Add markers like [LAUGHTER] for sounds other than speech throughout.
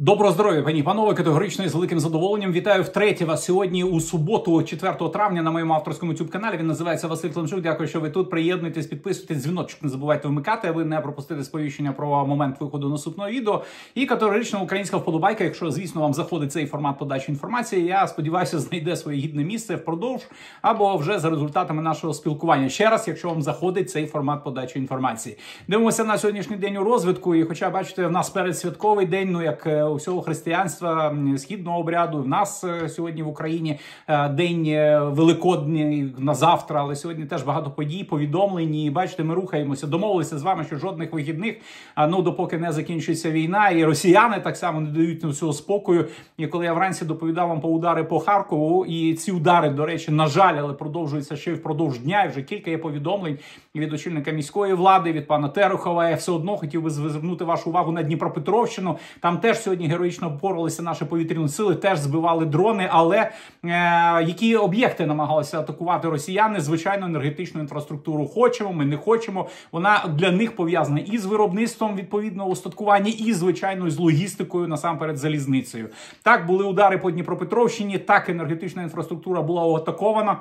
Доброго здоров'я, пані панове, категорично і з великим задоволенням. Вітаю втретє вас сьогодні у суботу, 4 травня, на моєму авторському youtube каналі. Він називається Василь Климчук. Дякую, що ви тут. Приєднуйтесь, підписуйтесь, дзвіночок не забувайте вмикати, аби не пропустити сповіщення про момент виходу наступного відео. І категорично українська вподобайка. Якщо, звісно, вам заходить цей формат подачі інформації, я сподіваюся, знайде своє гідне місце впродовж або вже за результатами нашого спілкування. Ще раз, якщо вам заходить цей формат подачі інформації, дивимося на сьогоднішній день у розвитку. І, хоча бачите, в нас передсвятковий день, ну як е, усього християнства східного обряду. В нас е, сьогодні в Україні е, день е, Великодний на завтра, але сьогодні теж багато подій, повідомлень. І бачите, ми рухаємося. Домовилися з вами, що жодних вихідних, ну допоки не закінчиться війна, і росіяни так само не дають на всього спокою. І коли я вранці доповідав вам по удари по Харкову, і ці удари, до речі, на жаль, але продовжуються ще впродовж дня. І вже кілька є повідомлень від очільника міської влади, від пана Терехова. Я все одно хотів би звернути вашу увагу на Дніпропетровщину. Там теж сьогодні героїчно боролися наші повітряні сили, теж збивали дрони. Але е, які об'єкти намагалися атакувати росіяни? Звичайно, енергетичну інфраструктуру хочемо. Ми не хочемо. Вона для них пов'язана і з виробництвом відповідного устаткування, і звичайно з логістикою насамперед залізницею. Так були удари по Дніпропетровщині. Так енергетична інфраструктура була атакована.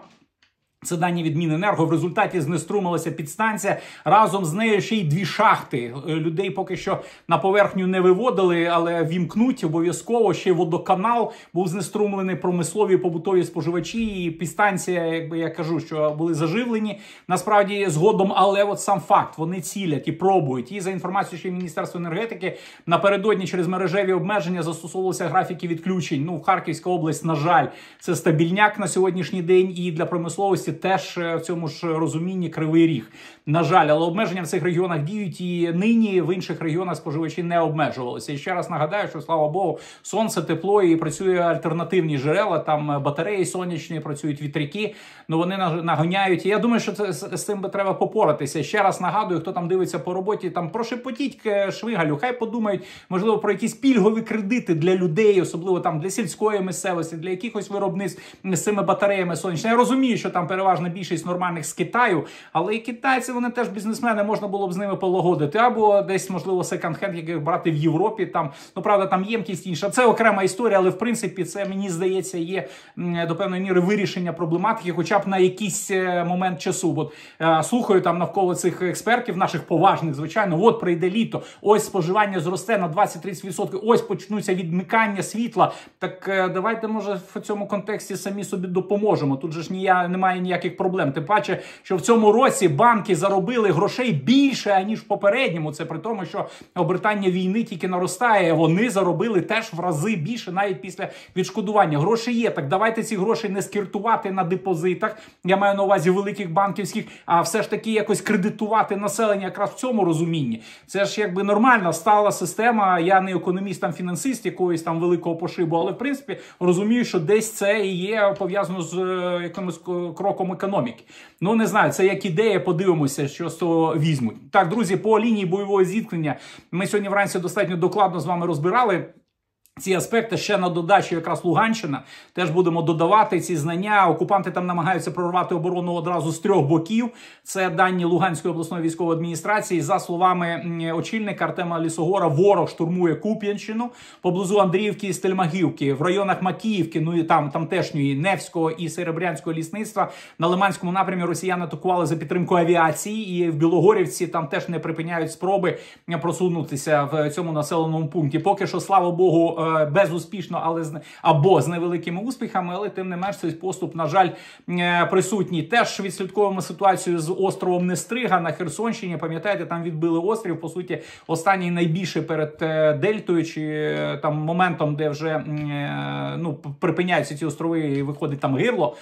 Це дані від Міненерго. В результаті знеструмилася підстанція. Разом з нею ще й дві шахти. Е, людей поки що на поверхню не виводили, але вімкнуть обов'язково. Ще водоканал був знеструмлений промислові побутові споживачі. І підстанція, якби я кажу, що були заживлені насправді згодом. Але от сам факт вони цілять і пробують. І за інформацією ще Міністерства енергетики напередодні через мережеві обмеження застосовувалися графіки відключень. Ну, Харківська область, на жаль, це стабільняк на сьогоднішній день і для промисловості теж е, в цьому ж розумінні кривий ріг. На жаль, але обмеження в цих регіонах діють і нині в інших регіонах споживачі не обмежувалися. І ще раз нагадаю, що слава Богу, сонце, тепло і працює альтернативні джерела. Там батареї сонячні, працюють вітряки. Ну вони наганяють. І я думаю, що це з цим би треба попоратися. Ще раз нагадую, хто там дивиться по роботі. Там прошепотіть швигалю. Хай подумають, можливо, про якісь пільгові кредити для людей, особливо там для сільської місцевості, для якихось виробництв з цими батареями сонячними. Я розумію, що там переважна більшість нормальних з Китаю, але і китайці вони теж бізнесмени, можна було б з ними полагодити, або десь, можливо, секонд-хенд, яких брати в Європі. Там ну правда, там ємкість інша. Це окрема історія, але в принципі це мені здається є до певної міри вирішення проблематики, хоча б на якийсь е, момент часу. От е, слухаю там навколо цих експертів, наших поважних, звичайно, от прийде літо, ось споживання зросте на 20-30%, ось почнуться відмикання світла. Так е, давайте, може, в цьому контексті самі собі допоможемо. Тут же ж нія немає ніяких проблем. Тим паче, що в цьому році банки заробили грошей більше аніж в попередньому. Це при тому, що обертання війни тільки наростає. Вони заробили теж в рази більше, навіть після відшкодування. Гроші є. Так давайте ці гроші не скіртувати на депозитах. Я маю на увазі великих банківських, а все ж таки якось кредитувати населення якраз в цьому розумінні. Це ж якби нормальна стала система. Я не економіст, там фінансист якоїсь там великого пошибу, але в принципі розумію, що десь це і є пов'язано з е, якимось кроком економіки. Ну не знаю, це як ідея. Подивимося, що з того візьмуть. Так, друзі, по лінії бойового зіткнення ми сьогодні вранці достатньо докладно з вами розбирали. Ці аспекти ще на додачу, якраз Луганщина, теж будемо додавати ці знання. Окупанти там намагаються прорвати оборону одразу з трьох боків. Це дані Луганської обласної військової адміністрації. За словами очільника Артема Лісогора, ворог штурмує Куп'янщину поблизу Андріївки і Стельмагівки, в районах Макіївки, ну і там тамтешньої Невського і Серебрянського лісництва. На Лиманському напрямі Росіяни атакували за підтримку авіації, і в Білогорівці там теж не припиняють спроби просунутися в цьому населеному пункті. Поки що, слава Богу. Е, безуспішно, але з або з невеликими успіхами, але тим не менш цей поступ, на жаль, е, присутній. Теж відслідковуємо ситуацію з островом Нестрига на Херсонщині. Пам'ятаєте, там відбили острів. По суті, останній найбільше перед е, Дельтою чи там моментом, де вже ну припиняються ці острови, і виходить там гирло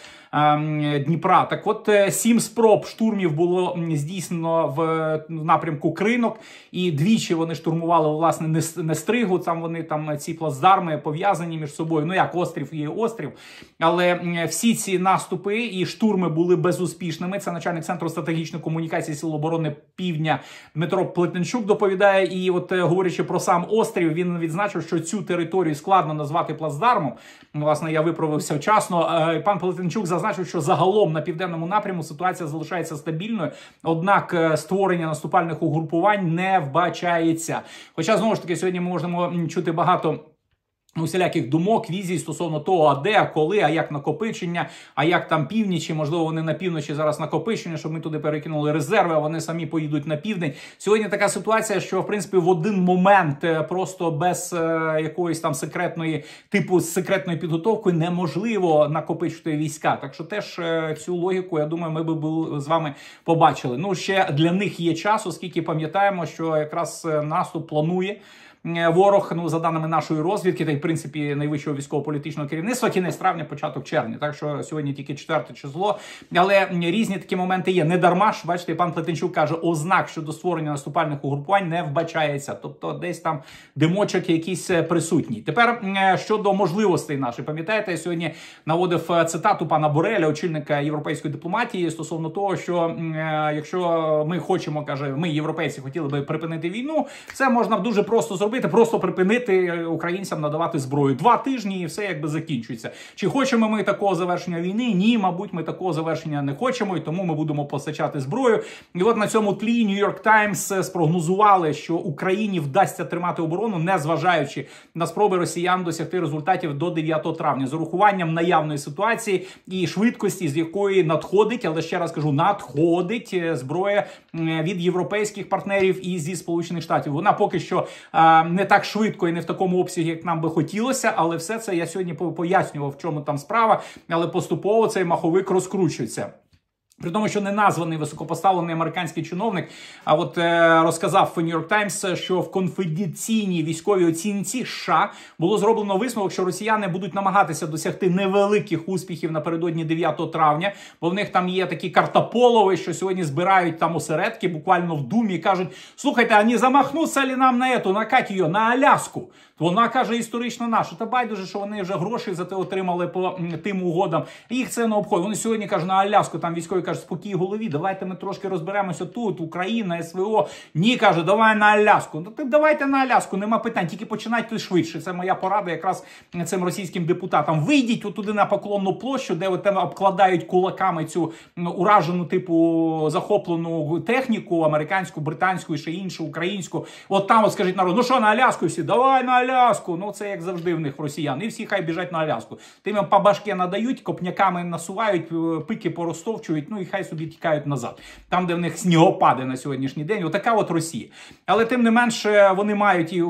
Дніпра. Так, от сім спроб штурмів було здійснено в напрямку кринок, і двічі вони штурмували власне Нестригу. Там вони там ці плацдарми пов'язані між собою. Ну як острів є острів, але всі ці наступи і штурми були безуспішними. Це начальник центру стратегічної комунікації Сил оборони Півдня Дмитро Плетенчук доповідає. І, от е, говорячи про сам острів, він відзначив, що цю територію складно назвати плацдармом. Власне, я виправився вчасно. Е, пан Плетенчук зазначив, що загалом на південному напряму ситуація залишається стабільною однак е, створення наступальних угрупувань не вбачається. Хоча знову ж таки сьогодні ми можемо чути багато. Усіляких думок, візій стосовно того, а де, а коли, а як накопичення, а як там північі, можливо, вони на півночі зараз накопичення, щоб ми туди перекинули резерви, а вони самі поїдуть на південь. Сьогодні така ситуація, що в принципі в один момент е, просто без е, якоїсь там секретної типу з секретною підготовкою неможливо накопичити війська. Так що теж е, цю логіку, я думаю, ми би були з вами побачили. Ну ще для них є час, оскільки пам'ятаємо, що якраз е, наступ планує. Е, ворог, ну за даними нашої розвідки, та й в принципі найвищого військово-політичного керівництва, кінець травня, початок червня. Так що сьогодні тільки четверте число. Але різні такі моменти є. Не дарма ж, бачите, пан Плетенчук каже, ознак щодо створення наступальних угрупувань не вбачається. Тобто, десь там димочок якийсь е, присутній. Тепер е, щодо можливостей наших, пам'ятаєте, я сьогодні наводив цитату пана Бореля, очільника європейської дипломатії, стосовно того, що якщо ми хочемо, каже, ми європейці хотіли би припинити війну, це можна дуже просто зробити зробити, просто припинити українцям надавати зброю. Два тижні і все якби закінчується. Чи хочемо ми такого завершення війни? Ні, мабуть, ми такого завершення не хочемо, і тому ми будемо постачати зброю. І от на цьому тлі Нью-Йорк Таймс спрогнозували, що Україні вдасться тримати оборону, не зважаючи на спроби росіян досягти результатів до 9 травня з урахуванням наявної ситуації і швидкості, з якої надходить, але ще раз кажу, надходить е, зброя від європейських партнерів і зі сполучених штатів. Вона поки що не так швидко і не в такому обсязі, як нам би хотілося, але все це я сьогодні пояснював, в чому там справа. Але поступово цей маховик розкручується. При тому, що не названий високопоставлений американський чиновник, а от е, розказав York Times, що в конфіденційній військовій оцінці США було зроблено висновок, що росіяни будуть намагатися досягти невеликих успіхів напередодні 9 травня, бо в них там є такі картополови, що сьогодні збирають там осередки, буквально в думі кажуть: слухайте, а не замахнуться ли нам на ету, на Катію, на Аляску? Вона каже історично наша. Та байдуже, що вони вже гроші за те отримали по тим угодам. Їх це не обходить. Вони сьогодні кажуть, на Аляску там військові кажуть, спокій голові, давайте ми трошки розберемося тут, Україна, СВО. Ні, каже, давай на Аляску. Ну так давайте на Аляску, нема питань. Тільки починайте швидше. Це моя порада, якраз цим російським депутатам. Вийдіть отуди на поклонну площу, де там обкладають кулаками цю уражену, типу захоплену техніку американську, британську і ще іншу, українську. От там от скажіть народ, ну що на Аляску всі, давай на Аляску. Ну це як завжди в них росіян. І всі хай біжать на Аляску. Тим по башки надають, копняками насувають, е, пики поростовчують. Ну і хай собі тікають назад. Там, де в них снігопади на сьогоднішній день. Отака от Росія. Але тим не менше вони мають і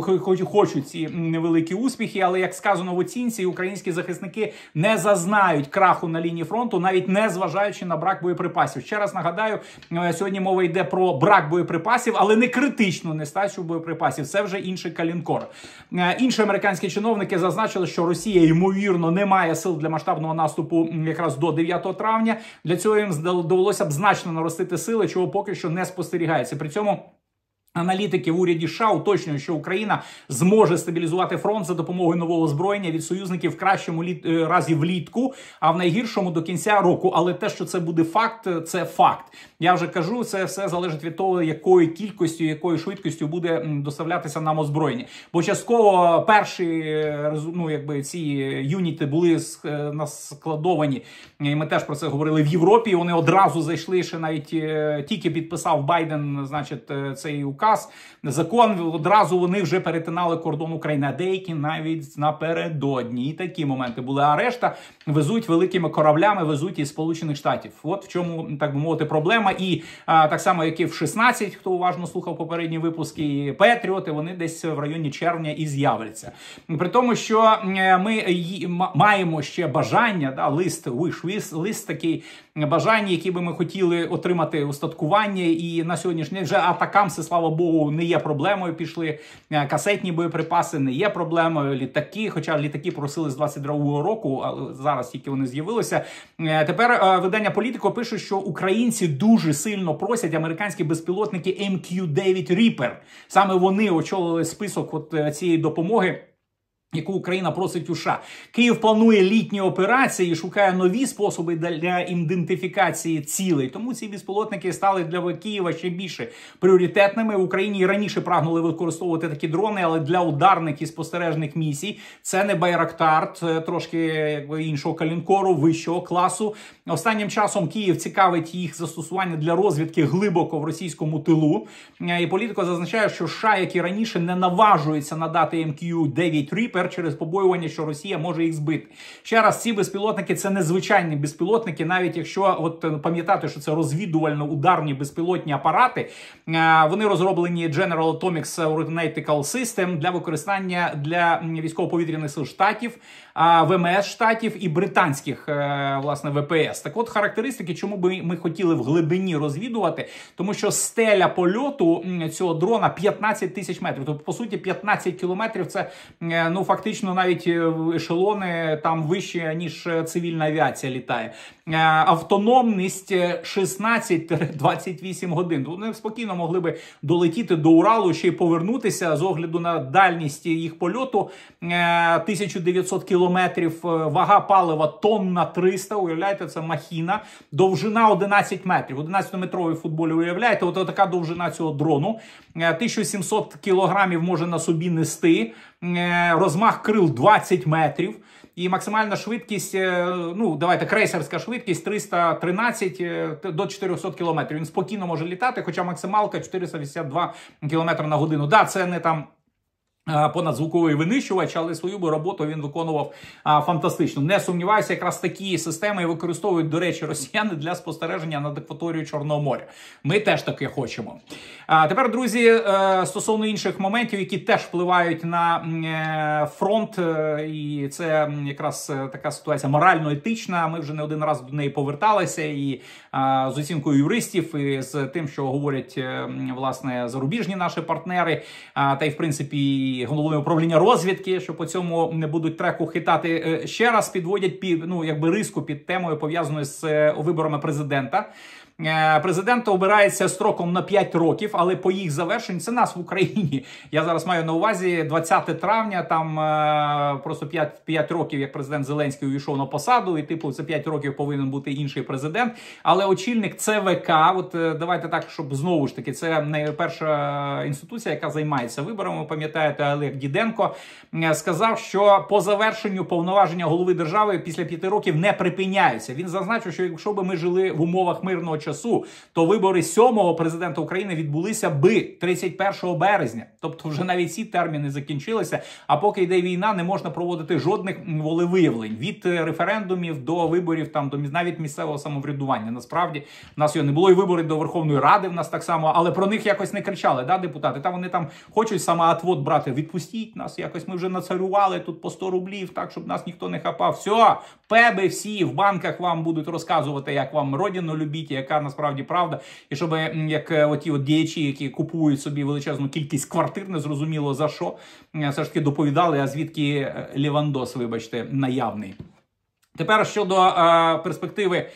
хочуть ці невеликі успіхи. Але як сказано в оцінці, українські захисники не зазнають краху на лінії фронту, навіть не зважаючи на брак боєприпасів. Ще раз нагадаю, е, сьогодні мова йде про брак боєприпасів, але не критичну нестачу боєприпасів. Це вже інший калінкор. Е, інші американські чиновники зазначили, що Росія ймовірно не має сил для масштабного наступу якраз до 9 травня. Для цього їм довелося б значно наростити сили, чого поки що не спостерігається. При цьому. Аналітики в уряді США уточнюють, що Україна зможе стабілізувати фронт за допомогою нового озброєння від союзників в кращому літ... Е, разі влітку, а в найгіршому до кінця року. Але те, що це буде факт, це факт. Я вже кажу, це все залежить від того, якою кількістю, якою швидкістю буде доставлятися нам озброєння. Бо частково перші е, ну, якби ці юніти були е, складовані, і ми теж про це говорили в Європі. Вони одразу зайшли ще навіть тільки підписав Байден, значить, цей указ указ, закон одразу вони вже перетинали кордон України. а Деякі навіть напередодні. І такі моменти були. А решта везуть великими кораблями, везуть із Сполучених Штатів. От в чому так би мовити проблема. І а, так само, як і в 16, хто уважно слухав попередні випуски, Петріоти, вони десь в районі червня і з'являться. При тому, що ми маємо ще бажання, да, лист, wish, лист такий бажання, які би ми хотіли отримати устаткування, і на сьогоднішній вже атакамси, слава Богу, не є проблемою. Пішли е, касетні боєприпаси, не є проблемою. Літаки, хоча літаки просили з 22-го року, але зараз тільки вони з'явилися. Е, тепер е, видання політико пише, що українці дуже сильно просять американські безпілотники MQ-9 Reaper. Саме вони очолили список от цієї допомоги яку Україна просить у США. Київ планує літні операції, і шукає нові способи для ідентифікації цілей. Тому ці безпілотники стали для Києва ще більше пріоритетними. В Україні і раніше прагнули використовувати такі дрони, але для ударних і спостережних місій це не Байрактар, це трошки якби іншого калінкору, вищого класу. Останнім часом Київ цікавить їх застосування для розвідки глибоко в російському тилу. І політико зазначає, що США, як і раніше, не наважується надати МКЮ 9 Reaper тепер через побоювання, що Росія може їх збити. Ще раз, ці безпілотники це незвичайні безпілотники, навіть якщо от пам'ятати, що це розвідувально-ударні безпілотні апарати, вони розроблені General Atomics Aeronautical System для використання для військово-повітряних сил штатів. ВМС штатів і британських е, власне ВПС. Так, от характеристики, чому би ми хотіли в глибині розвідувати, тому що стеля польоту цього дрона 15 тисяч метрів. Тобто, по суті, 15 кілометрів це е, ну фактично навіть е, ешелони там вище ніж цивільна авіація літає. Автономність 16-28 годин. Вони спокійно могли би долетіти до Уралу ще й повернутися з огляду на дальність їх польоту 1900 кілометрів е, вага палива тонна 300, Уявляєте, це махіна, довжина 11 метрів. 11-метровий футболі, уявляєте, от така довжина цього дрону. 1700 е, кілограмів може на собі нести, е, розмах крил 20 метрів. І максимальна швидкість, ну давайте крейсерська швидкість 313 до 400 кілометрів. Він спокійно може літати, хоча максималка 482 км на годину. Да, це не там Понадзвуковий винищувач, але свою би роботу він виконував а, фантастично. Не сумніваюся, якраз такі системи використовують, до речі, росіяни для спостереження над акваторією Чорного моря. Ми теж таке хочемо. А тепер, друзі, е, стосовно інших моментів, які теж впливають на е, фронт, е, і це якраз така ситуація морально-етична. Ми вже не один раз до неї поверталися, і з оцінкою юристів, і з тим, що говорять власне зарубіжні наші партнери, а, та й в принципі головне управління розвідки, що по цьому не будуть треку хитати. Е, ще раз підводять під ну якби риску під темою пов'язаною з е, виборами президента. Е, президента обирається строком на 5 років, але по їх завершенню це нас в Україні. Я зараз маю на увазі 20 травня. Там е, просто 5 5 років, як президент Зеленський увійшов на посаду, і типу це 5 років повинен бути інший президент. Але очільник ЦВК, от е, давайте так, щоб знову ж таки, це найперша інституція, яка займається виборами. Пам'ятаєте, Олег Діденко сказав, що по завершенню повноваження голови держави після 5 років не припиняються. Він зазначив, що якщо би ми жили в умовах мирного часу, то вибори сьомого президента України відбулися би 31 березня. Тобто, вже навіть ці терміни закінчилися. А поки йде війна, не можна проводити жодних волевиявлень від е, референдумів до виборів, там до навіть місцевого самоврядування. Насправді в нас його не було і вибори до Верховної Ради. В нас так само, але про них якось не кричали. Да, депутати? Та вони там хочуть самоотвод брати. Відпустіть нас. Якось ми вже нацарювали тут по 100 рублів, так щоб нас ніхто не хапав. Все, пеби всі в банках вам будуть розказувати, як вам родину любіть, яка яка насправді правда, і щоб як е, оті от діячі, які купують собі величезну кількість квартир, не зрозуміло за що, все ж таки доповідали, а звідки е, Лівандос, вибачте, наявний. Тепер щодо е, перспективи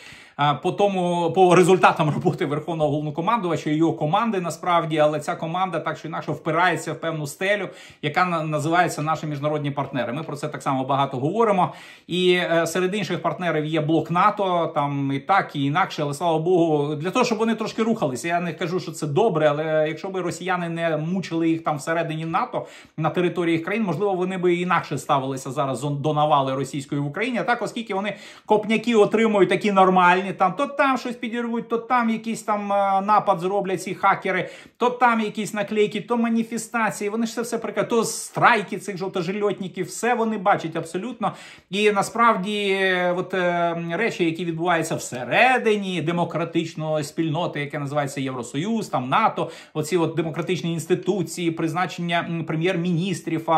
по тому по результатам роботи верховного головнокомандувача і його команди насправді, але ця команда так чи інакше впирається в певну стелю, яка називається наші міжнародні партнери. Ми про це так само багато говоримо. І е, серед інших партнерів є блок НАТО, там і так, і інакше, але слава Богу, для того, щоб вони трошки рухалися. Я не кажу, що це добре, але якщо б росіяни не мучили їх там всередині НАТО на території їх країн, можливо, вони би інакше ставилися зараз до навали російської в Україні. А так, оскільки вони копняки отримують такі нормальні там то там щось підірвуть, то там якийсь там е, напад зроблять ці хакери, то там якісь наклейки, то маніфестації. Вони ж це все прикають, то страйки цих жовтожильотників, все вони бачать абсолютно. І насправді, от е, речі, які відбуваються всередині демократичної спільноти, яке називається Євросоюз, там НАТО, оці от демократичні інституції, призначення прем'єр-міністрів,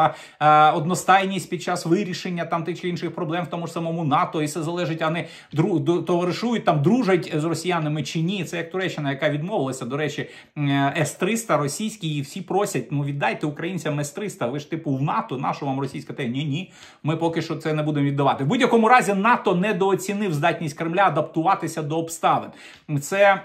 одностайність під час вирішення там тих чи інших проблем в тому ж самому НАТО, і все залежить, а не дру товаришують там, дружать з росіянами чи ні. Це як Туреччина, яка відмовилася. До речі, С-300 російські, і всі просять: ну віддайте українцям С-300. Ви ж типу в НАТО, нашу вам російська те ні, ні. Ми поки що це не будемо віддавати. В будь-якому разі НАТО недооцінив здатність Кремля адаптуватися до обставин. Це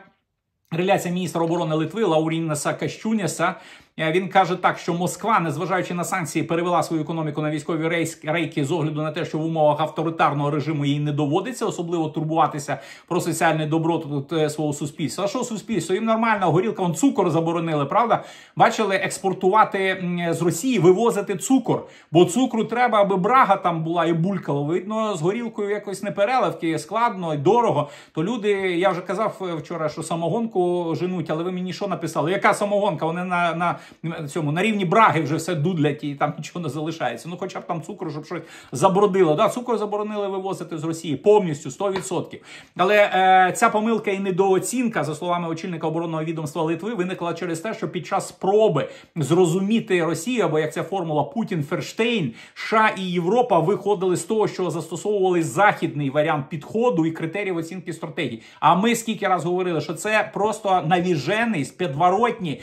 реляція міністра оборони Литви Лаурінеса Кащуняса. Е, він каже так, що Москва, незважаючи на санкції, перевела свою економіку на військові рейки з огляду на те, що в умовах авторитарного режиму їй не доводиться, особливо турбуватися про соціальний доброту е, свого суспільства. А що суспільство? Їм нормально, горілка, он цукор заборонили, правда? Бачили експортувати з Росії, вивозити цукор, бо цукру треба, аби брага там була і булькало. Видно, з горілкою якось не переливки, складно і дорого. То люди, я вже казав е, вчора, що самогонку женуть, але ви мені що написали? Яка самогонка? Вони на на цьому на рівні браги вже все дудлять і там нічого не залишається. Ну, хоча б там цукру, щоб щось забродило. Да, цукор заборонили вивозити з Росії повністю 100%. Але е, ця помилка і недооцінка, за словами очільника оборонного відомства Литви, виникла через те, що під час спроби зрозуміти Росію, або як ця формула Путін Ферштейн, США і Європа виходили з того, що застосовували західний варіант підходу і критеріїв оцінки стратегії. А ми скільки раз говорили, що це просто навіжений з підворотні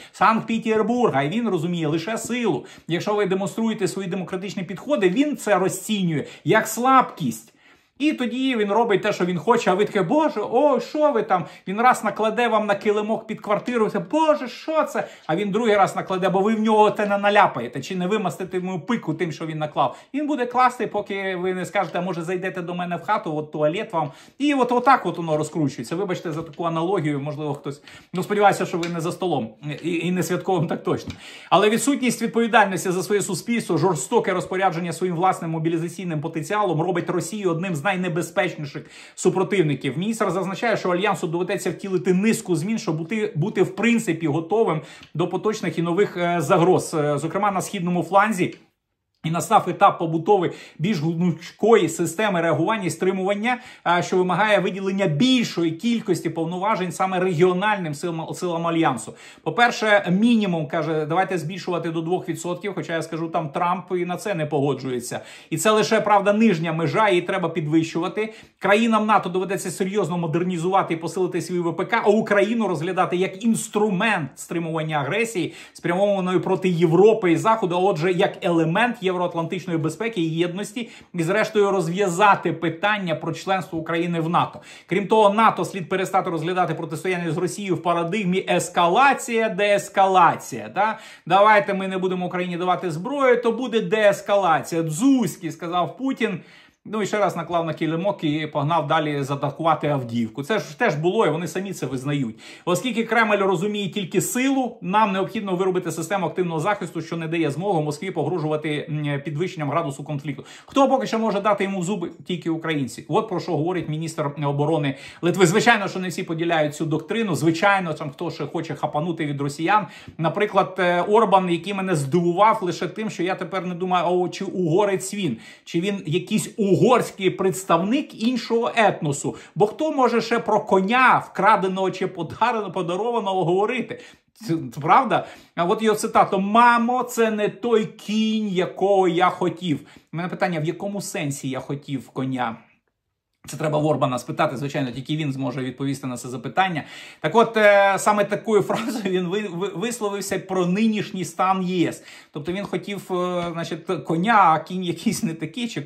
Санкт-Петербурга, і він розуміє лише силу. Якщо ви демонструєте свої демократичні підходи, він це розцінює як слабкість. І тоді він робить те, що він хоче, а ви таке, Боже, о, що ви там? Він раз накладе вам на килимок під квартиру, це, Боже, що це? А він другий раз накладе, бо ви в нього те не наляпаєте, чи не вимастите йому пику тим, що він наклав. Він буде класти, поки ви не скажете, може зайдете до мене в хату, от туалет вам. І от отак от воно розкручується. Вибачте за таку аналогію, можливо, хтось. Ну, сподіваюся, що ви не за столом і, і не святковим, так точно. Але відсутність відповідальності за своє суспільство, жорстоке розпорядження своїм власним мобілізаційним потенціалом робить Росію одним з найнебезпечніших супротивників. Міністр зазначає, що альянсу доведеться втілити низку змін, щоб бути бути в принципі готовим до поточних і нових е, загроз, е, зокрема на східному фланзі. І настав етап побутови більш гнучкої системи реагування і стримування, що вимагає виділення більшої кількості повноважень саме регіональним силам силам альянсу. По перше, мінімум каже, давайте збільшувати до 2%, Хоча я скажу, там Трамп і на це не погоджується, і це лише правда нижня межа. Її треба підвищувати. Країнам НАТО доведеться серйозно модернізувати і посилити свій ВПК, а Україну розглядати як інструмент стримування агресії, спрямованої проти Європи і Заходу. а Отже, як елемент є євроатлантичної безпеки і єдності, і зрештою розв'язати питання про членство України в НАТО. Крім того, НАТО слід перестати розглядати протистояння з Росією в парадигмі ескалація, деескалація. Та давайте ми не будемо Україні давати зброю, то буде деескалація. Дзузький сказав Путін. Ну і ще раз наклав на килимок і погнав далі затакувати Авдіївку. Це ж теж було, і вони самі це визнають. Оскільки Кремль розуміє тільки силу, нам необхідно виробити систему активного захисту, що не дає змогу Москві погрожувати підвищенням градусу конфлікту. Хто поки що може дати йому зуби тільки українці? От про що говорить міністр оборони Литви. Звичайно, що не всі поділяють цю доктрину. Звичайно, там хто ще хоче хапанути від росіян. Наприклад, е, Орбан, який мене здивував лише тим, що я тепер не думаю, о, чи угорець він, чи він якийсь у угорський представник іншого етносу. Бо хто може ще про коня вкраденого чи подарованого говорити? Це правда? А от його цитата: Мамо, це не той кінь, якого я хотів. У мене питання: в якому сенсі я хотів коня? Це треба в Орбана спитати, звичайно, тільки він зможе відповісти на це запитання. Так, от е, саме такою [LAUGHS] фразою він висловився про нинішній стан ЄС. Тобто він хотів, е, значить, коня, а кінь якийсь не такий, чи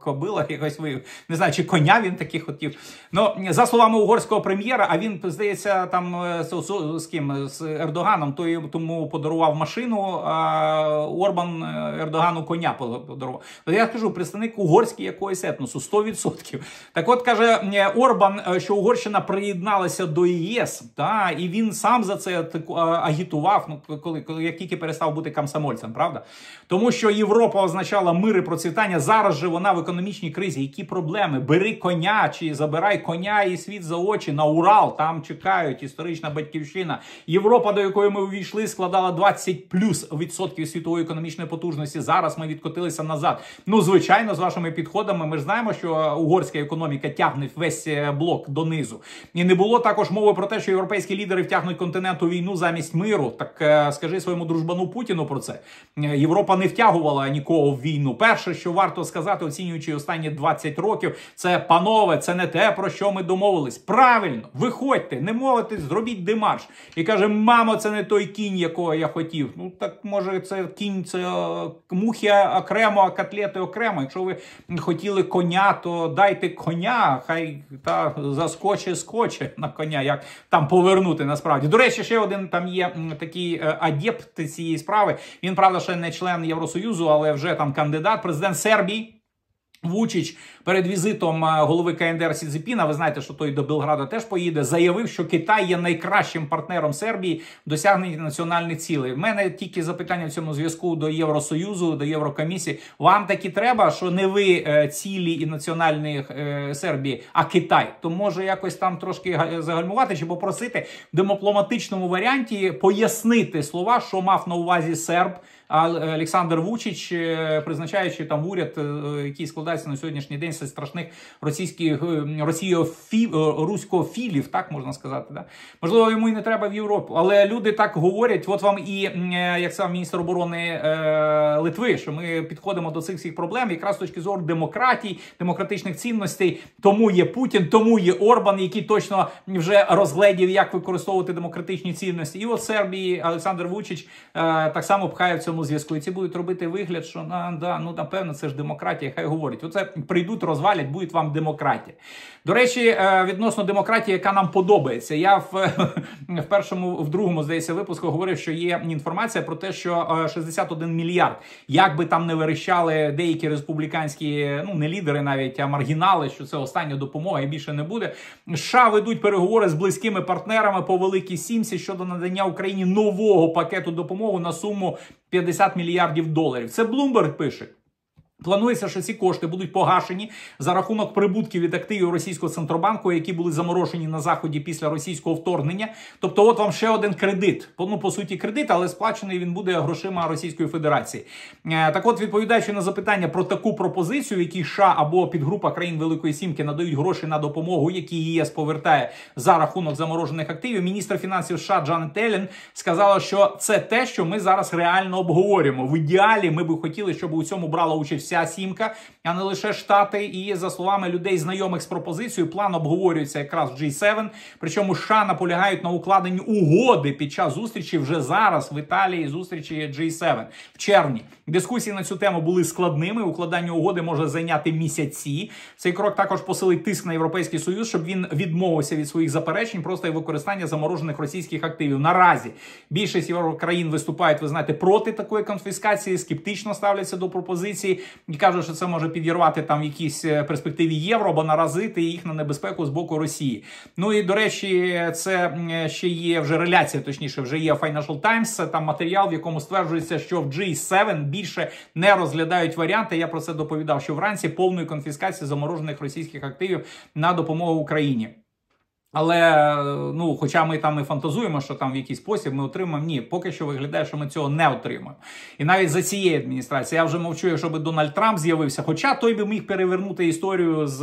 кобила якось ви не знаю, чи коня він такий хотів. Ну за словами угорського прем'єра, а він здається, там е, з, з, з ким з Ердоганом, той тому подарував машину. А Орбан Ердогану коня подарував. Я скажу, представник угорський якоїсь етносу 100%. Так так от каже Орбан, е, що Угорщина приєдналася до ЄС, та і він сам за це агітував. Ну коли коли як тільки перестав бути комсомольцем, правда? Тому що Європа означала мир і процвітання. Зараз же вона в економічній кризі. Які проблеми? Бери коня чи забирай коня і світ за очі на Урал. Там чекають історична батьківщина. Європа, до якої ми увійшли, складала 20 плюс відсотків світової економічної потужності. Зараз ми відкотилися назад. Ну звичайно, з вашими підходами. Ми ж знаємо, що угорська економіка економіка тягне весь е, блок донизу. І не було також мови про те, що європейські лідери втягнуть континент у війну замість миру. Так е, скажи своєму дружбану Путіну про це. Е, Європа не втягувала нікого в війну. Перше, що варто сказати, оцінюючи останні 20 років, це панове, це не те, про що ми домовились. Правильно, виходьте, не молитесь, зробіть демарш. І каже: мамо, це не той кінь, якого я хотів. Ну так може, це кінь, це мухи окремо, а котлети окремо. Якщо ви хотіли коня, то дайте коня коня, хай та заскоче, скоче на коня, як там повернути насправді. До речі, ще один там є такий адєпт адепт цієї справи. Він правда ще не член Євросоюзу, але вже там кандидат, президент Сербії. Вучич перед візитом е, голови КНДР Сідзіпіна, ви знаєте, що той до Белграда теж поїде, заявив, що Китай є найкращим партнером Сербії в досягненні національних цілей. У мене тільки запитання в цьому зв'язку до Євросоюзу, до Єврокомісії. Вам таки треба, що не ви е, цілі і національних е, Сербії, а Китай. То може якось там трошки загальмувати чи попросити в дипломатичному варіанті пояснити слова, що мав на увазі серб. А Олександр Вучич, е, призначаючи там уряд, е, який складається на сьогоднішній день з страшних російських е, росіофі, руськофілів, так можна сказати. Да? Можливо, йому і не треба в Європу. Але люди так говорять. От вам і як сам міністр оборони Литви, що ми підходимо до цих всіх проблем, якраз з точки зору демократії, демократичних цінностей. Тому є Путін, тому є Орбан, який точно вже розгледів, як використовувати демократичні цінності. І от Сербії Олександр Вучич так само пхає в цьому цьому зв'язку, і ці будуть робити вигляд, що на да, ну напевно, це ж демократія. Хай говорять. Оце прийдуть, розвалять, будуть вам демократія. До речі, е, відносно демократії, яка нам подобається. Я в [LAUGHS] в першому, в другому здається, випуску говорив, що є інформація про те, що 61 е, мільярд, як би там не верещали деякі республіканські, ну не лідери, навіть а маргінали, що це остання допомога і більше не буде. США ведуть переговори з близькими партнерами по великій сімсі щодо надання Україні нового пакету допомоги на суму 50 мільярдів доларів. Це Bloomberg пише. Планується, що ці кошти будуть погашені за рахунок прибутків від активів російського центробанку, які були заморожені на заході після російського вторгнення. Тобто, от вам ще один кредит. Ну, по суті, кредит, але сплачений він буде грошима Російської Федерації. Е, так, от, відповідаючи на запитання про таку пропозицію, в якій США або підгрупа країн Великої Сімки надають гроші на допомогу, які ЄС повертає за рахунок заморожених активів. Міністр фінансів США Джанет Еллен сказала, що це те, що ми зараз реально обговорюємо. В ідеалі ми би хотіли, щоб у цьому брала участь вся сімка, а не лише штати. І за словами людей, знайомих з пропозицією, план обговорюється якраз в G7. Причому США наполягають на укладенні угоди під час зустрічі вже зараз в Італії. Зустрічі G7 в червні. Дискусії на цю тему були складними. Укладання угоди може зайняти місяці. Цей крок також посилить тиск на європейський союз, щоб він відмовився від своїх заперечень, просто і використання заморожених російських активів. Наразі більшість єврокраїн виступають, ви знаєте, проти такої конфіскації, скептично ставляться до пропозиції і кажуть, що це може підірвати там в якійсь е, перспективі євро або наразити їх на небезпеку з боку Росії. Ну і до речі, це ще є вже реляція, точніше, вже є Financial Times, Там матеріал, в якому стверджується, що в G7 більше не розглядають варіанти. Я про це доповідав, що вранці повної конфіскації заморожених російських активів на допомогу Україні. Але ну, хоча ми там і фантазуємо, що там в якийсь спосіб ми отримаємо, ні, поки що виглядає, що ми цього не отримаємо. І навіть за цієї адміністрації я вже мовчу, якщо Дональд Трамп з'явився. Хоча той би міг перевернути історію з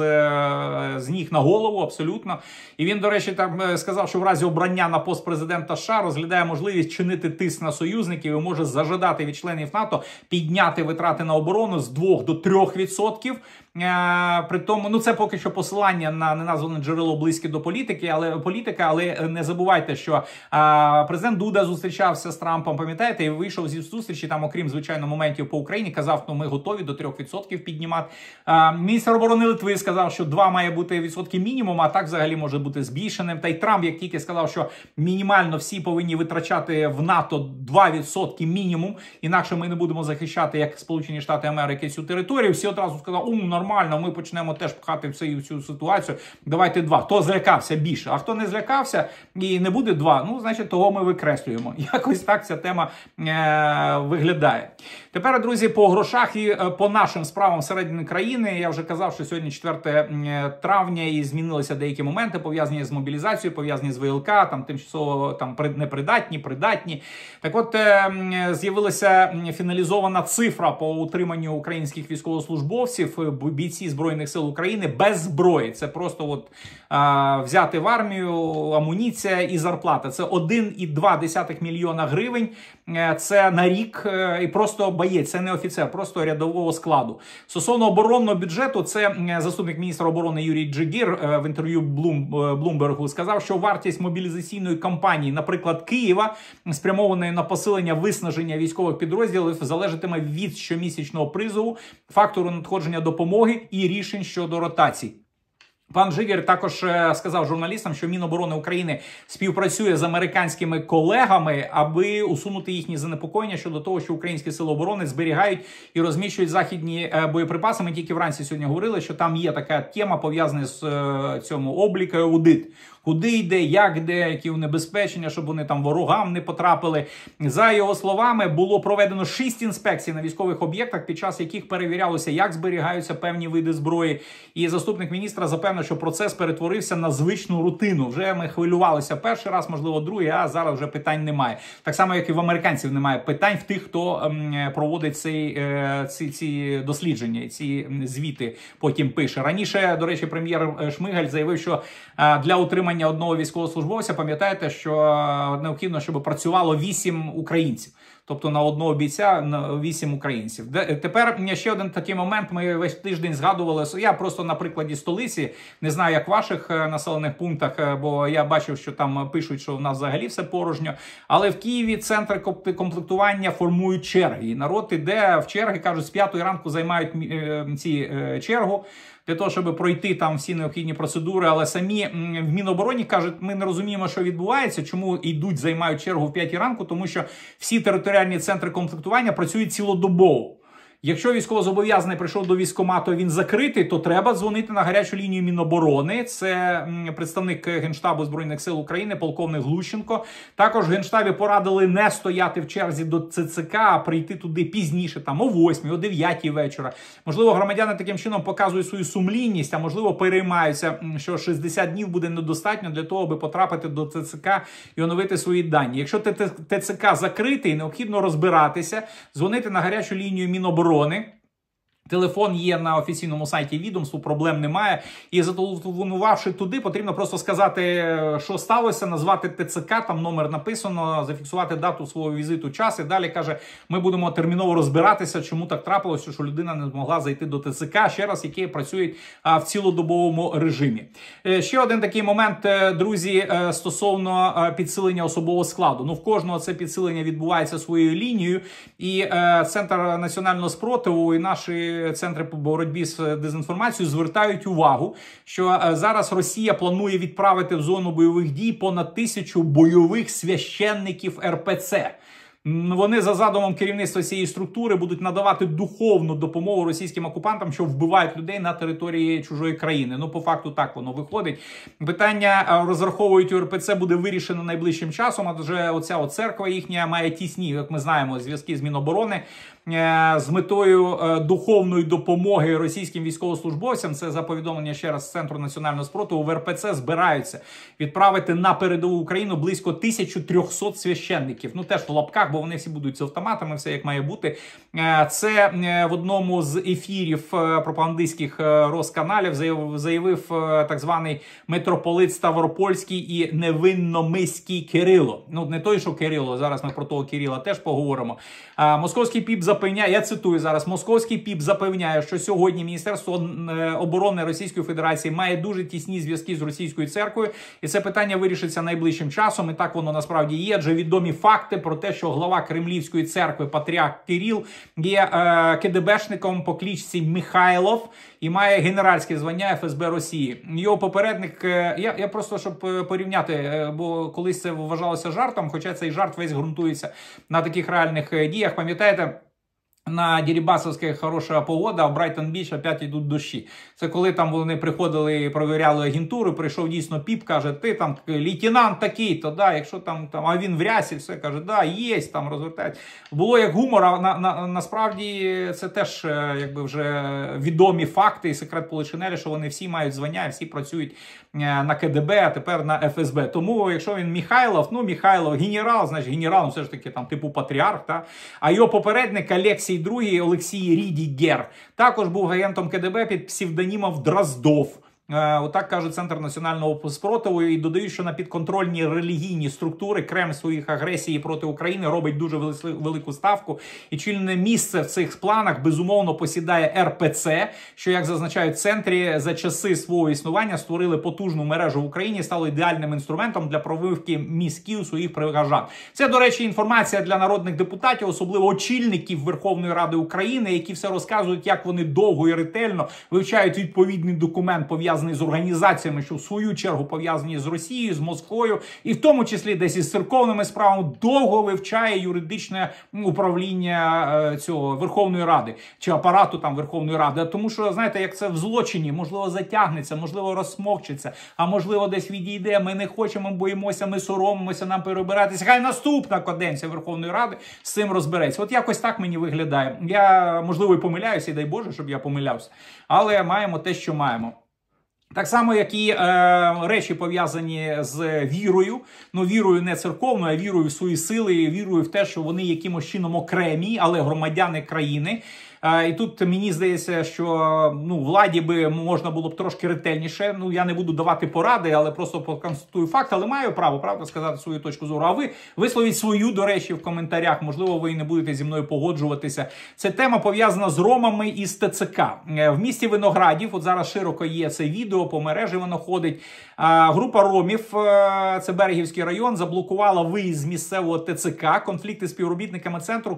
з ніг на голову, абсолютно. І він, до речі, там е, сказав, що в разі обрання на пост президента США розглядає можливість чинити тиск на союзників і може зажадати від членів НАТО підняти витрати на оборону з 2 до 3%. Е, при тому, ну це поки що посилання на неназване джерело близьке до політики, але політика, але не забувайте, що а, президент Дуда зустрічався з Трампом. Пам'ятаєте, і вийшов зі зустрічі там, окрім звичайно, моментів по Україні, казав, ну ми готові до 3% піднімати. А, Міністр оборони Литви сказав, що 2 має бути відсотки мінімум, а так взагалі може бути збільшеним. Та й Трамп, як тільки сказав, що мінімально всі повинні витрачати в НАТО 2% мінімум, інакше ми не будемо захищати як Сполучені Штати Америки цю територію. Всі одразу сказали, у нормально, ми почнемо теж пхати всю цю ситуацію. Давайте два. Хто злякався більше, а хто не злякався і не буде два, ну значить того ми викреслюємо. [LAUGHS] Якось так ця тема е, виглядає. Тепер, друзі, по грошах і е, по нашим справам всередині країни я вже казав, що сьогодні 4 е, травня і змінилися деякі моменти пов'язані з мобілізацією, пов'язані з ВЛК, там тимчасово там непридатні, придатні. Так, от е, з'явилася фіналізована цифра по утриманню українських військовослужбовців бійці збройних сил України без зброї. Це просто от взяти в армію амуніція і зарплата. Це 1,2 мільйона гривень. Це на рік і просто боєць, це не офіцер, просто рядового складу. Стосовно оборонного бюджету, це заступник міністра оборони Юрій Джигір е, в інтерв'ю Блумбергу сказав, що вартість мобілізаційної кампанії, наприклад, Києва, спрямованої на посилення виснаження військових підрозділів, залежатиме від щомісячного призову, фактору надходження допомоги і рішень щодо ротацій. Пан Жигер також е, сказав журналістам, що Міноборони України співпрацює з американськими колегами, аби усунути їхні занепокоєння щодо того, що українські сили оборони зберігають і розміщують західні е, боєприпаси. Ми тільки вранці сьогодні говорили, що там є така тема пов'язана з е, цьому обліку аудит. Куди йде, як йде, які небезпечення, щоб вони там ворогам не потрапили. За його словами, було проведено шість інспекцій на військових об'єктах, під час яких перевірялося, як зберігаються певні види зброї. І заступник міністра запевнив, що процес перетворився на звичну рутину. Вже ми хвилювалися перший раз, можливо, другий, а зараз вже питань немає. Так само, як і в американців немає питань в тих, хто ем, проводить цей, е, ці, ці дослідження, ці звіти потім пише. Раніше, до речі, прем'єр е, Шмигаль заявив, що е, для утримання одного військовослужбовця пам'ятаєте, що необхідно, щоб працювало вісім українців. Тобто на одного бійця на вісім українців. Де тепер ще один такий момент. Ми весь тиждень згадували. Я просто на прикладі столиці не знаю, як в ваших населених пунктах, бо я бачив, що там пишуть, що в нас взагалі все порожньо. Але в Києві центри комплектування формують черги. І народ іде в черги, кажуть, з п'ятої ранку займають ці чергу для того, щоб пройти там всі необхідні процедури. Але самі в Мінобороні кажуть, ми не розуміємо, що відбувається, чому йдуть, займають чергу в п'ятій ранку, тому що всі територіальні центри комплектування працюють цілодобово. Якщо військовозобов'язаний прийшов до військомату, він закритий, то треба дзвонити на гарячу лінію Міноборони. Це представник генштабу збройних сил України, полковник Глущенко. Також генштабі порадили не стояти в черзі до ЦЦК, а прийти туди пізніше, там о 8, о 9 вечора. Можливо, громадяни таким чином показують свою сумлінність, а можливо, переймаються, що 60 днів буде недостатньо для того, аби потрапити до ЦЦК і оновити свої дані. Якщо ТЦК закритий, необхідно розбиратися, дзвонити на гарячу лінію Міноборони оборони. Телефон є на офіційному сайті відомству, проблем немає. І зателефонувавши туди, потрібно просто сказати, що сталося, назвати ТЦК, там номер написано, зафіксувати дату свого візиту, час. І далі каже: ми будемо терміново розбиратися, чому так трапилося, що людина не змогла зайти до ТЦК ще раз, які працюють в цілодобовому режимі. Е, ще один такий момент, е, друзі, е, стосовно підсилення особового складу. Ну в кожного це підсилення відбувається своєю лінією, і центр національного спротиву і наші центри по боротьбі з дезінформацією звертають увагу, що е, зараз Росія планує відправити в зону бойових дій понад тисячу бойових священників РПЦ. Вони за задумом керівництва цієї структури будуть надавати духовну допомогу російським окупантам, що вбивають людей на території чужої країни. Ну, по факту, так воно виходить. Питання е, розраховують у РПЦ буде вирішено найближчим часом. Адже оця церква їхня має тісні, як ми знаємо, зв'язки з Міноборони. Е, з метою е, духовної допомоги російським військовослужбовцям, це за повідомлення ще раз центру національного спротиву в РПЦ збираються відправити на передову Україну близько 1300 священників. Ну теж в лапках, бо вони всі будуть з автоматами, все як має бути. Е, це в одному з ефірів пропагандистських розканалів заявив так званий митрополит Ставропольський і невинномиський Кирило. Ну не той, що Кирило. Зараз ми про того Кирила теж поговоримо. Московський піп запевняє, я цитую зараз, московський піп запевняє, що сьогодні Міністерство е, оборони Російської Федерації має дуже тісні зв'язки з російською церквою, і це питання вирішиться найближчим часом. І так воно насправді є. Адже відомі факти про те, що глава Кремлівської церкви Патріарх Кирил є е, КДБшником по клічці Михайлов і має генеральське звання ФСБ Росії. Його попередник, е, я я просто щоб е, порівняти, бо колись це вважалося жартом, хоча цей жарт весь ґрунтується на таких реальних діях. Пам'ятаєте? На Дірібасовське хороша погода, а в Брайтон Біч опять йдуть дощі. Це коли там вони приходили і провіряли агентуру, прийшов дійсно піп, каже, ти там лейтенант такий, то да, якщо там, там а він в рясі, все каже, да, є, там розгортають. Було як гумор, а на, на, насправді це теж е, якби вже відомі факти і секрет Поличинелі, що вони всі мають звання, всі працюють е, на КДБ, а тепер на ФСБ. Тому, якщо він Михайлов, ну Михайлов генерал, значить генерал, ну все ж таки там типу патріарх, та? а його попередник Олексій другий Олексій Рідігер також був агентом КДБ під псевдонімом Дроздов. Е, отак каже центр національного спротиву і додають, що на підконтрольні релігійні структури Кремль своїх агресії проти України робить дуже велику ставку. І чільне місце в цих планах безумовно посідає РПЦ, що як зазначають в центрі за часи свого існування створили потужну мережу в Україні, стало ідеальним інструментом для провивки мізків своїх пригажан. Це, до речі, інформація для народних депутатів, особливо очільників Верховної Ради України, які все розказують, як вони довго і ретельно вивчають відповідний документ пов'язаний пов'язаний з організаціями, що в свою чергу пов'язані з Росією, з Москвою, і в тому числі десь із церковними справами, довго вивчає юридичне управління е, цього Верховної Ради чи апарату там Верховної Ради. Тому що знаєте, як це в злочині, можливо, затягнеться, можливо, розсмокчеться, а можливо, десь відійде. Ми не хочемо, боїмося, ми соромимося нам перебиратися. Хай наступна каденція Верховної Ради з цим розбереться. От якось так мені виглядає. Я можливо і помиляюся, і дай Боже, щоб я помилявся. Але маємо те, що маємо. Так само, як і е, речі пов'язані з вірою, ну вірою не церковною, а вірою в свої сили, вірою в те, що вони якимось чином окремі, але громадяни країни. І тут мені здається, що ну владі би можна було б трошки ретельніше. Ну я не буду давати поради, але просто констатую факт. Але маю право правда сказати свою точку зору. А ви висловіть свою до речі в коментарях. Можливо, ви не будете зі мною погоджуватися. Це тема пов'язана з ромами із ТЦК е, в місті Виноградів. От зараз широко є це відео по мережі. Воно ходить. Група ромів, е, це Берегівський район, заблокувала виїзд з місцевого ТЦК. Конфлікти з співробітниками центру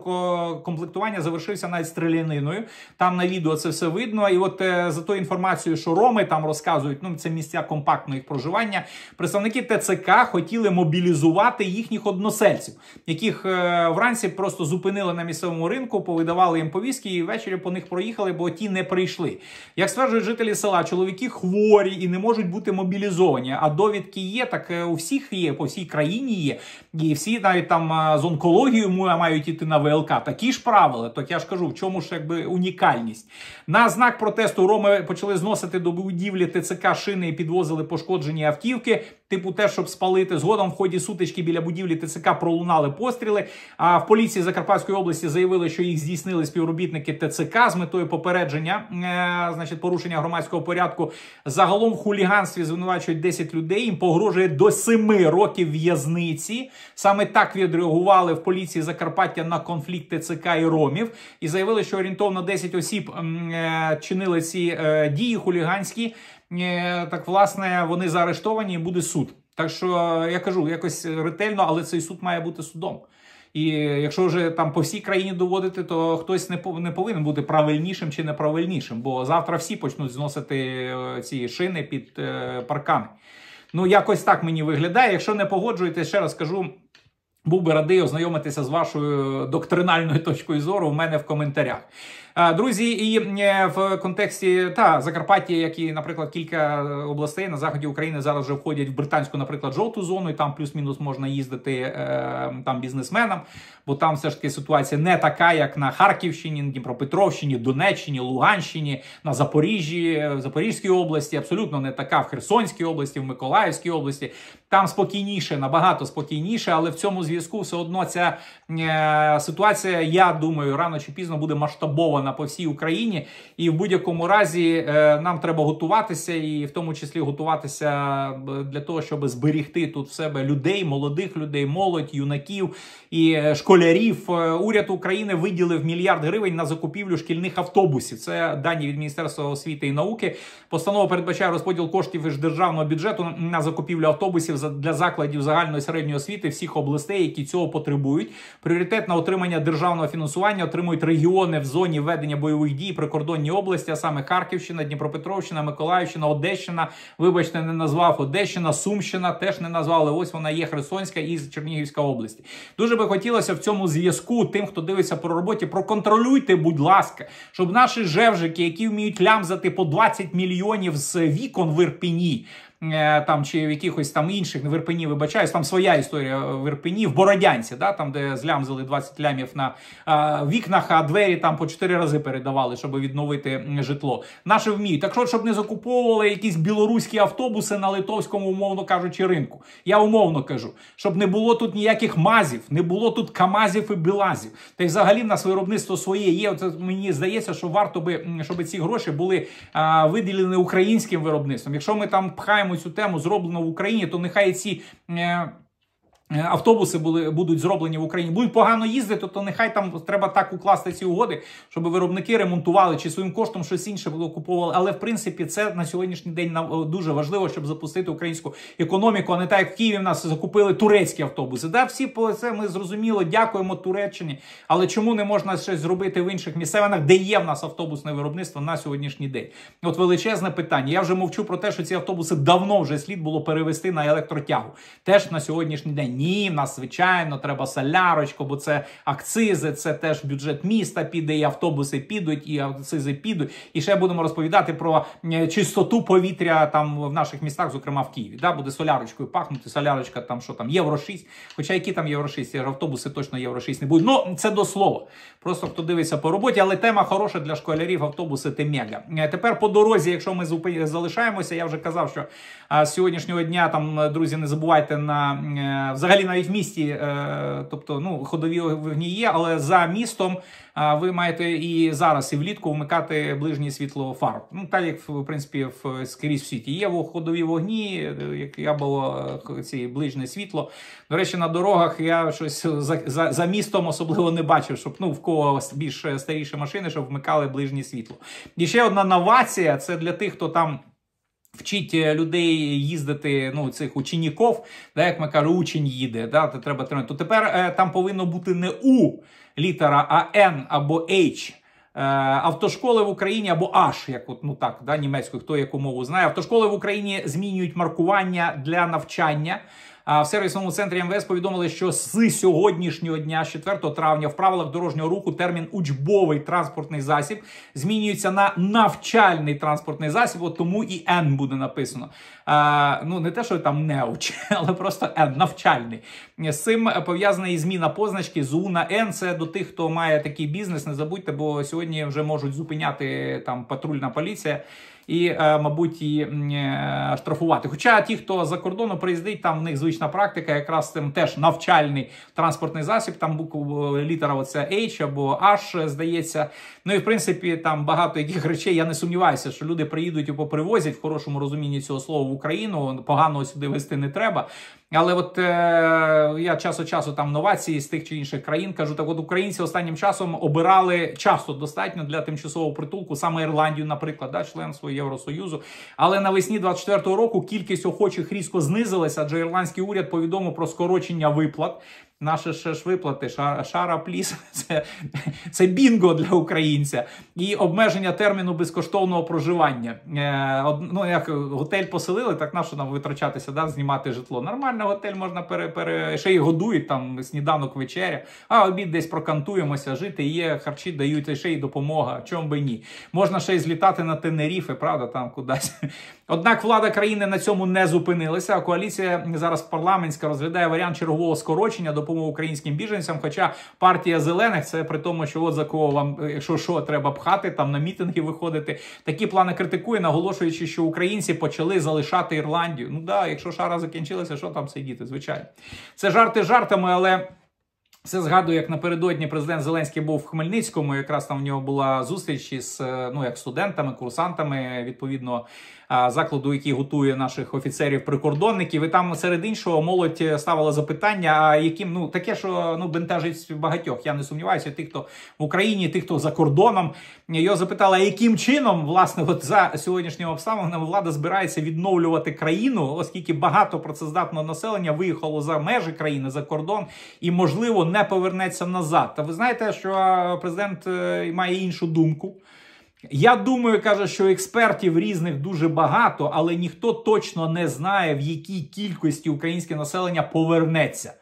комплектування завершився навіть стріляниною. Там на відео це все видно. І от е, за тою інформацією, що роми там розказують, ну це місця компактного їх проживання. Представники ТЦК хотіли мобілізувати їхніх односельців, яких е, вранці просто зупинили на місцевому ринку, повидавали їм повістки, і ввечері по них проїхали, бо ті не прийшли. Як стверджують жителі села, чоловіки хворі і не можуть бути мобілізовані мільйоні. А довідки є, так е, у всіх є, по всій країні є. І всі навіть там е, з онкологією мають іти на ВЛК. Такі ж правила. Так я ж кажу, в чому ж якби унікальність. На знак протесту Роми почали зносити до будівлі ТЦК шини і підвозили пошкоджені автівки типу те, щоб спалити. Згодом в ході сутички біля будівлі ТЦК пролунали постріли. А в поліції Закарпатської області заявили, що їх здійснили співробітники ТЦК з метою попередження, е, значить, порушення громадського порядку. Загалом в хуліганстві звинувачують 10 людей. Їм погрожує до 7 років в'язниці. Саме так відреагували в поліції Закарпаття на конфлікт ТЦК і Ромів і заявили, що орієнтовно 10 осіб е, чинили ці е, дії хуліганські. Е, так власне вони заарештовані і буде суд. Так що я кажу якось ретельно, але цей суд має бути судом. І якщо вже там по всій країні доводити, то хтось не не повинен бути правильнішим чи неправильнішим, бо завтра всі почнуть зносити е, ці шини під е, паркани. Ну, якось так мені виглядає. Якщо не погоджуєтесь, ще раз кажу. Був би радий ознайомитися з вашою доктринальною [LAUGHS] точкою зору в мене в коментарях. Друзі, і е, в контексті та Закарпаття, як і, наприклад, кілька областей на заході України зараз вже входять в британську, наприклад, жовту зону, і там плюс-мінус можна їздити е, там бізнесменам, бо там все ж таки ситуація не така, як на Харківщині, Дніпропетровщині, Донеччині, Луганщині, на Запоріжжі, Запорізькій області, абсолютно не така в Херсонській області, в Миколаївській області. Там спокійніше, набагато спокійніше, але в цьому зв'язку все одно ця е, ситуація, я думаю, рано чи пізно буде масштабована зафіксована по всій Україні, і в будь-якому разі е, нам треба готуватися, і в тому числі готуватися е, для того, щоб зберігти тут в себе людей, молодих людей, молодь, юнаків і е, школярів. Уряд України виділив мільярд гривень на закупівлю шкільних автобусів. Це дані від Міністерства освіти і науки. Постанова передбачає розподіл коштів із державного бюджету на закупівлю автобусів для закладів загальної середньої освіти всіх областей, які цього потребують. Пріоритет на отримання державного фінансування отримують регіони в зоні ведення бойових дій прикордонні області, а саме Харківщина, Дніпропетровщина, Миколаївщина, Одещина. Вибачте, не назвав Одещина, Сумщина теж не назвали. Ось вона є Херсонська і Чернігівська області. Дуже би хотілося в цьому зв'язку тим, хто дивиться про роботі, проконтролюйте, будь ласка, щоб наші жевжики, які вміють лямзати по 20 мільйонів з вікон в Ірпіні, там чи в якихось там інших в Ірпені, вибачаюсь, там своя історія в Ірпені, в Бородянці, да, там, де злямзали 20 лямів на а, вікнах, а двері там по 4 рази передавали, щоб відновити житло. Наше вміють. Так що, щоб не закуповували якісь білоруські автобуси на литовському, умовно кажучи, ринку. Я умовно кажу, щоб не було тут ніяких мазів, не було тут камазів і білазів. Та й взагалі в нас виробництво своє є. От мені здається, що варто би, щоб ці гроші були а, виділені українським виробництвом. Якщо ми там пхаємо цю тему зроблено в Україні, то нехай ці. Е, автобуси були будуть зроблені в Україні, будуть погано їздити, то нехай там треба так укласти ці угоди, щоб виробники ремонтували чи своїм коштом щось інше було купували. Але в принципі це на сьогоднішній день нам дуже важливо, щоб запустити українську економіку. А не так як в Києві в нас закупили турецькі автобуси. Да, всі по це ми зрозуміло, дякуємо Туреччині. Але чому не можна щось зробити в інших місцевинах, де є в нас автобусне виробництво на сьогоднішній день? От величезне питання. Я вже мовчу про те, що ці автобуси давно вже слід було перевести на електротягу. Теж на сьогоднішній день. Ні, в нас звичайно треба солярочку, бо це акцизи, це теж бюджет міста піде, і автобуси підуть, і акцизи підуть. І ще будемо розповідати про е, чистоту повітря там в наших містах, зокрема в Києві. Да, Буде солярочкою пахнути. Солярочка там що там, євро 6. Хоча які там євро 6, автобуси точно євро 6 не будуть. Ну це до слова. Просто хто дивиться по роботі, але тема хороша для школярів. Автобуси те мега. Е, тепер по дорозі, якщо ми залишаємося, я вже казав, що з сьогоднішнього дня там друзі, не забувайте на е, взагалі навіть в місті, е, тобто ну, ходові вогні є, але за містом ви маєте і зараз, і влітку вмикати ближнє світло фар. Ну так як в принципі в скрізь в світі є ходові вогні, як я було е, ці ближнє світло. До речі, на дорогах я щось за за, за містом особливо не бачив, щоб ну в кого більш старіші машини, щоб вмикали ближнє світло. І ще одна новація: це для тих, хто там. Вчить е, людей їздити, ну цих ученіков, да, як ми кажемо, учень їде, да, то треба тренувати. То тепер е, там повинно бути не У літера, а Н або H. Е, автошколи в Україні або H, як от, ну так, да, німецькою, хто яку мову знає. Автошколи в Україні змінюють маркування для навчання. В сервісному центрі МВС повідомили, що з сьогоднішнього дня, з 4 травня, в правилах дорожнього руху термін учбовий транспортний засіб змінюється на навчальний транспортний засіб. От тому і Н буде написано. А, Ну не те, що там неуч, [LAUGHS] але просто Н навчальний. З цим пов'язана і зміна позначки з У на Н. Це до тих, хто має такий бізнес. Не забудьте, бо сьогодні вже можуть зупиняти там патрульна поліція і, е, мабуть, і е, штрафувати. Хоча ті, хто за кордону приїздить, там в них звична практика, якраз цим теж навчальний транспортний засіб, там букву е, літера оця H або H, здається. Ну і в принципі там багато яких речей. Я не сумніваюся, що люди приїдуть і попривозять в хорошому розумінні цього слова в Україну. Поганого сюди вести не треба. Але от е, я час від часу там новації з тих чи інших країн кажу, так от українці останнім часом обирали часто достатньо для тимчасового притулку, саме Ірландію, наприклад, да, членство Євросоюзу. Але навесні 24-го року кількість охочих різко знизилася, адже ірландський уряд повідомив про скорочення виплат. Наше ще ж виплати, шара пліс це це бінго для українця і обмеження терміну безкоштовного проживання. Е, ну, як готель поселили, так на що нам витрачатися, да, знімати житло. Нормально готель можна пере, пере ще й годують там сніданок вечеря, а обід десь прокантуємося, жити є, харчі дають ще й допомога. Чому би ні? Можна ще й злітати на Тенеріфи, правда, там кудись. Однак влада країни на цьому не зупинилася. А коаліція зараз парламентська розглядає варіант чергового скорочення допомоги українським біженцям. Хоча партія зелених це при тому, що от за кого вам, якщо що, треба пхати, там на мітинги виходити. Такі плани критикує, наголошуючи, що українці почали залишати Ірландію. Ну да, якщо шара закінчилася, що там сидіти? Звичайно, це жарти жартами, але. Все згадую, як напередодні президент Зеленський був в Хмельницькому. Якраз там в нього була зустріч із ну як студентами, курсантами відповідно закладу, який готує наших офіцерів-прикордонників. І там серед іншого молодь ставила запитання, яким ну таке, що ну бентежить багатьох. Я не сумніваюся, тих, хто в Україні, тих, хто за кордоном. Його запитала, яким чином власне от за сьогоднішніми обставинами влада збирається відновлювати країну, оскільки багато працездатного населення виїхало за межі країни за кордон і, можливо, не повернеться назад. Та ви знаєте, що президент е, має іншу думку. Я думаю, каже, що експертів різних дуже багато, але ніхто точно не знає, в якій кількості українське населення повернеться.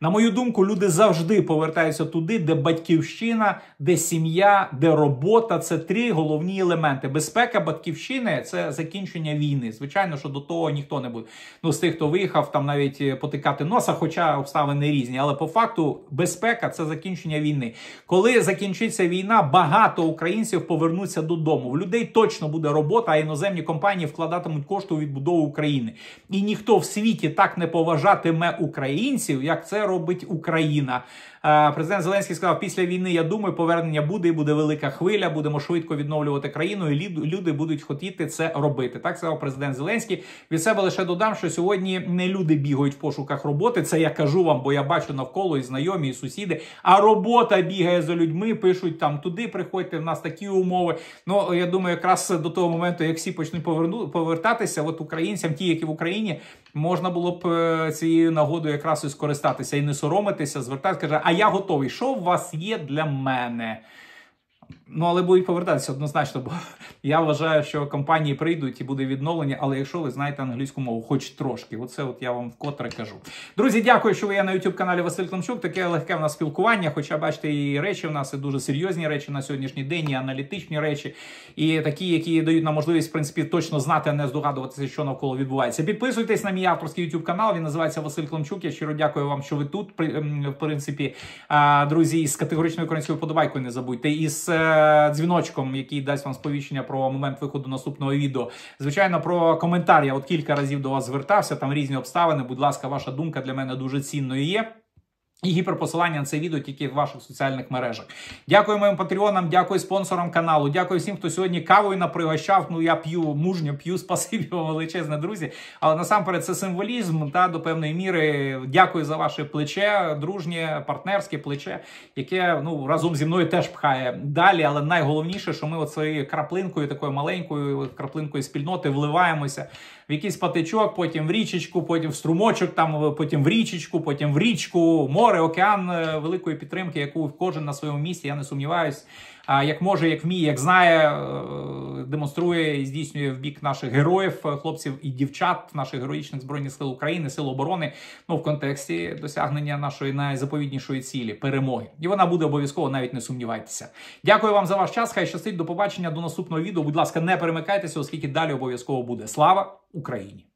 На мою думку, люди завжди повертаються туди, де батьківщина, де сім'я, де робота це три головні елементи. Безпека батьківщини це закінчення війни. Звичайно, що до того ніхто не буде. Ну, з тих, хто виїхав, там навіть е, потикати носа, хоча обставини різні. Але по факту безпека це закінчення війни. Коли закінчиться війна, багато українців повернуться додому. В людей точно буде робота, а іноземні компанії вкладатимуть кошти у відбудову України. І ніхто в світі так не поважатиме українців, як це робить Україна. Е, президент Зеленський сказав: після війни я думаю, повернення буде і буде велика хвиля. Будемо швидко відновлювати країну, і люди будуть хотіти це робити. Так сказав президент Зеленський. Від себе лише додам, що сьогодні не люди бігають в пошуках роботи. Це я кажу вам, бо я бачу навколо і знайомі, і сусіди. А робота бігає за людьми. Пишуть там туди, приходьте. В нас такі умови. Ну я думаю, якраз до того моменту, як всі почнуть поверну повертатися, от українцям, ті, які в Україні, можна було б е, цією нагодою якраз і скористатися і не соромитися, звертатися, каже, а я готовий. Що у вас є для мене? Ну, але будуть повертатися однозначно, бо [LAUGHS] я вважаю, що компанії прийдуть і буде відновлення. Але якщо ви знаєте англійську мову, хоч трошки, оце от я вам вкотре кажу. Друзі, дякую, що ви є на youtube каналі Василь Климчук. Таке легке в нас спілкування. Хоча, бачите, і речі в нас і дуже серйозні речі на сьогоднішній день, і аналітичні речі, і такі, які дають нам можливість в принципі точно знати, а не здогадуватися, що навколо відбувається. Підписуйтесь на мій авторський youtube канал. Він називається Василь Климчук. Я щиро дякую вам, що ви тут. В принципі, друзі, із категоричною українською подобайкою не забудьте. Із е, дзвіночком, який дасть вам сповіщення про момент виходу наступного відео. Звичайно, про коментар я от кілька разів до вас звертався. Там різні обставини. Будь ласка, ваша думка для мене дуже цінною є. І гіперпосилання на це відео тільки в ваших соціальних мережах. Дякую моїм патреонам, дякую спонсорам каналу. Дякую всім, хто сьогодні кавою напригощав. Ну я п'ю мужньо, п'ю [LAUGHS] спасибі вам величезне, друзі. Але насамперед це символізм та до певної міри. Дякую за ваше плече, дружнє, партнерське плече, яке ну разом зі мною теж пхає далі. Але найголовніше, що ми оцею краплинкою, такою маленькою краплинкою спільноти вливаємося в якийсь патичок, потім в річечку, потім в струмочок, там потім в річечку, потім в річку, море, океан е, великої підтримки, яку кожен на своєму місці, я не сумніваюсь. Як може, як вміє, як знає, е, демонструє і здійснює в бік наших героїв, е, хлопців і дівчат, наших героїчних збройних сил України, сил оборони, ну в контексті досягнення нашої найзаповіднішої цілі перемоги. І вона буде обов'язково, навіть не сумнівайтеся. Дякую вам за ваш час. Хай щастить до побачення до наступного відео. Будь ласка, не перемикайтеся, оскільки далі обов'язково буде. Слава Україні!